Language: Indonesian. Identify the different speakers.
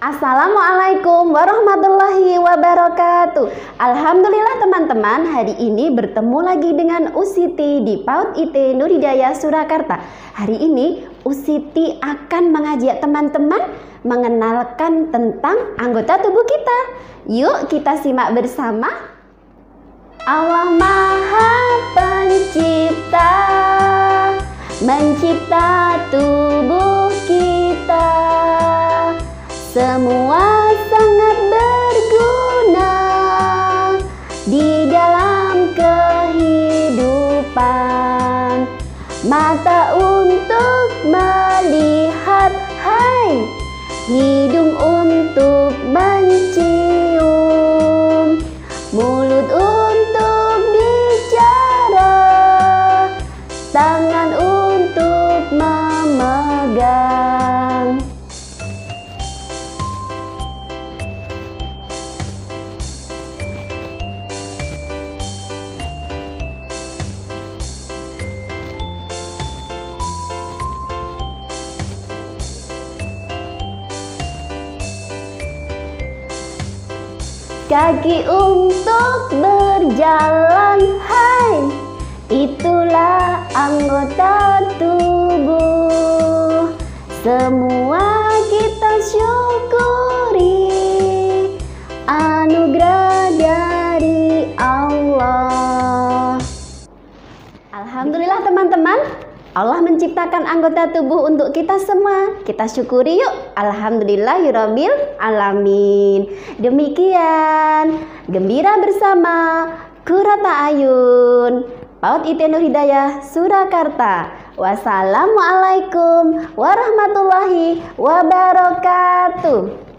Speaker 1: Assalamualaikum warahmatullahi wabarakatuh. Alhamdulillah teman-teman. Hari ini bertemu lagi dengan Usiti di PAUD IT Nuridaya Surakarta. Hari ini Usiti akan mengajak teman-teman Mengenalkan tentang anggota tubuh kita. Yuk kita simak bersama. Allah Maha Pencipta. Mencipta tubuh Mata untuk melihat, hai, hidung untuk mencium, Kaki untuk berjalan, hai, itulah anggota tubuh. Semua kita syukuri anugerah dari Allah. Alhamdulillah teman-teman, Allah menciptakan anggota tubuh untuk kita semua. Kita syukuri yuk. Alhamdulillah yurabil alamin. Demikian, gembira bersama Kurata Ayun. Paut IT Nur Hidayah Surakarta. Wassalamualaikum warahmatullahi wabarakatuh.